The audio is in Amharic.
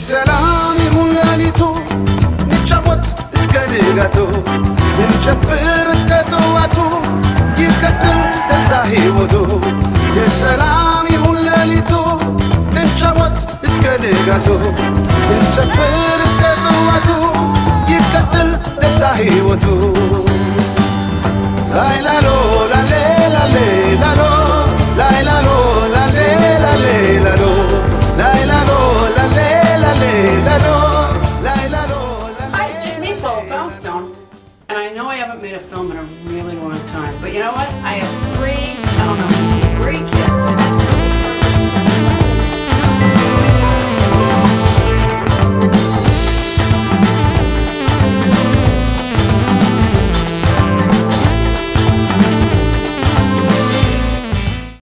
ሰላም ይሁን ሌሊቱ፣ እንጫወት እስከ ንጋቱ፣ እንጨፍር እስከ ጥዋቱ ይከትል ደስታ ሕይወቱ። የሰላም ይሁን ሌሊቱ፣ እንጫወት እስከ ንጋቱ፣ እንጨፍር እስከ ጠዋቱ፣ ይቀጥል ደስታ ሕይወቱ። And I know I haven't made a film in a really long time, but you know what? I